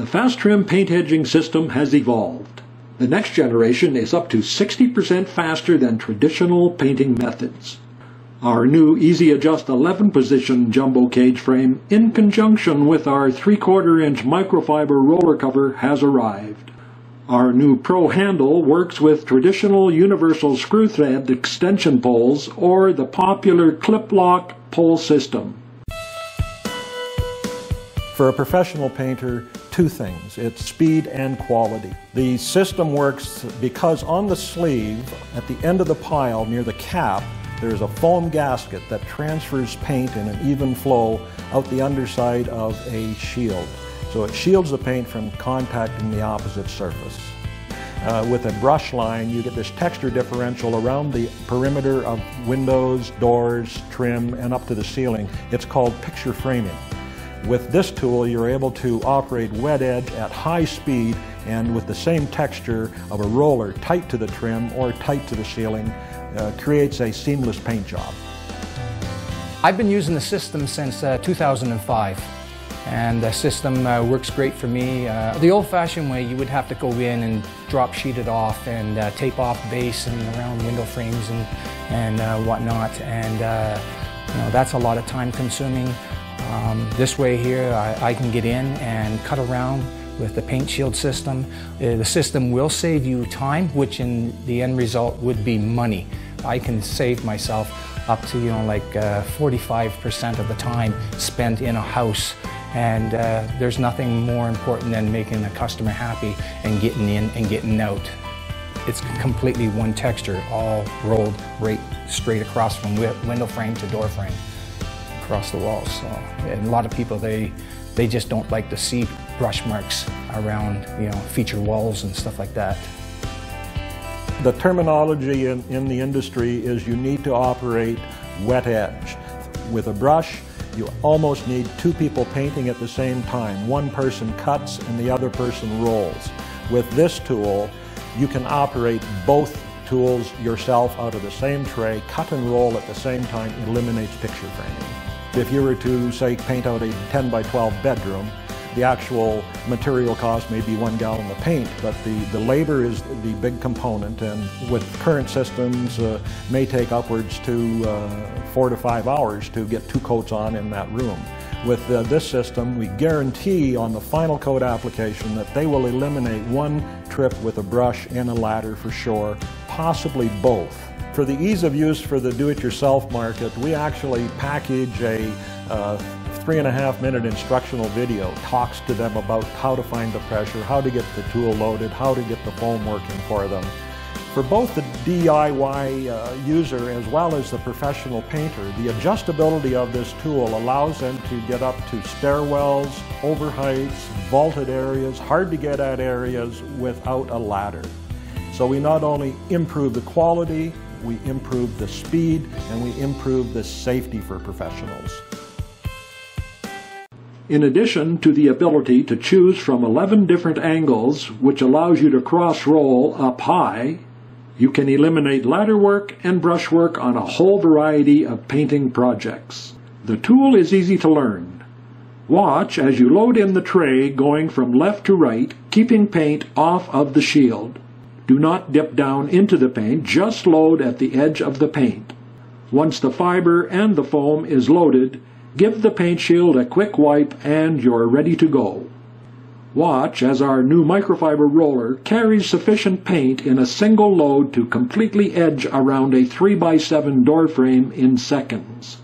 The FasTrim paint edging system has evolved. The next generation is up to 60% faster than traditional painting methods. Our new Easy Adjust 11 position jumbo cage frame, in conjunction with our 3 quarter inch microfiber roller cover, has arrived. Our new Pro handle works with traditional universal screw thread extension poles or the popular clip lock pole system. For a professional painter, two things. It's speed and quality. The system works because on the sleeve, at the end of the pile near the cap, there's a foam gasket that transfers paint in an even flow out the underside of a shield. So it shields the paint from contacting the opposite surface. Uh, with a brush line, you get this texture differential around the perimeter of windows, doors, trim, and up to the ceiling. It's called picture framing. With this tool, you're able to operate wet edge at high speed and with the same texture of a roller tight to the trim or tight to the ceiling, uh, creates a seamless paint job. I've been using the system since uh, 2005 and the system uh, works great for me. Uh, the old-fashioned way, you would have to go in and drop sheet it off and uh, tape off base and around window frames and, and uh, whatnot, and you know, that's a lot of time consuming. Um, this way here, I, I, can get in and cut around with the paint shield system. Uh, the system will save you time, which in the end result would be money. I can save myself up to, you know, like 45% of the time spent in a house and uh, there's nothing more important than making the customer happy and getting in and getting out. It's completely one texture, all rolled right straight across from window frame to door frame across the walls. So, and a lot of people, they, they just don't like to see brush marks around, you know, feature walls and stuff like that. The terminology in, in the industry is you need to operate wet edge. With a brush, you almost need two people painting at the same time. One person cuts and the other person rolls. With this tool, you can operate both tools yourself out of the same tray, cut and roll at the same time, eliminates picture framing. If you were to, say, paint out a 10 by 12 bedroom, the actual material cost may be one gallon of paint, but the, the labor is the big component, and with current systems, uh, may take upwards to uh, four to five hours to get two coats on in that room. With uh, this system, we guarantee on the final coat application that they will eliminate one trip with a brush and a ladder for sure, possibly both. For the ease of use for the do-it-yourself market, we actually package a uh, three and a half minute instructional video talks to them about how to find the pressure, how to get the tool loaded, how to get the foam working for them. For both the DIY uh, user as well as the professional painter, the adjustability of this tool allows them to get up to stairwells, overheights, vaulted areas, hard to get at areas without a ladder. So we not only improve the quality, we improve the speed, and we improve the safety for professionals. In addition to the ability to choose from 11 different angles, which allows you to cross roll up high, you can eliminate ladder work and brush work on a whole variety of painting projects. The tool is easy to learn. Watch as you load in the tray going from left to right, keeping paint off of the shield. Do not dip down into the paint, just load at the edge of the paint. Once the fiber and the foam is loaded, Give the paint shield a quick wipe and you're ready to go. Watch as our new microfiber roller carries sufficient paint in a single load to completely edge around a 3x7 door frame in seconds.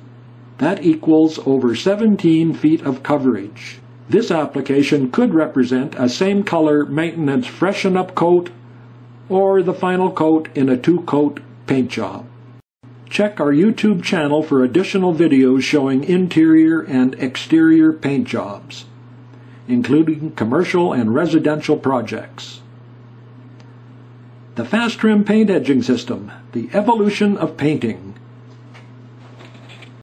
That equals over 17 feet of coverage. This application could represent a same color maintenance freshen up coat or the final coat in a two coat paint job. Check our YouTube channel for additional videos showing interior and exterior paint jobs, including commercial and residential projects. The FasTrim Paint Edging System, the evolution of painting.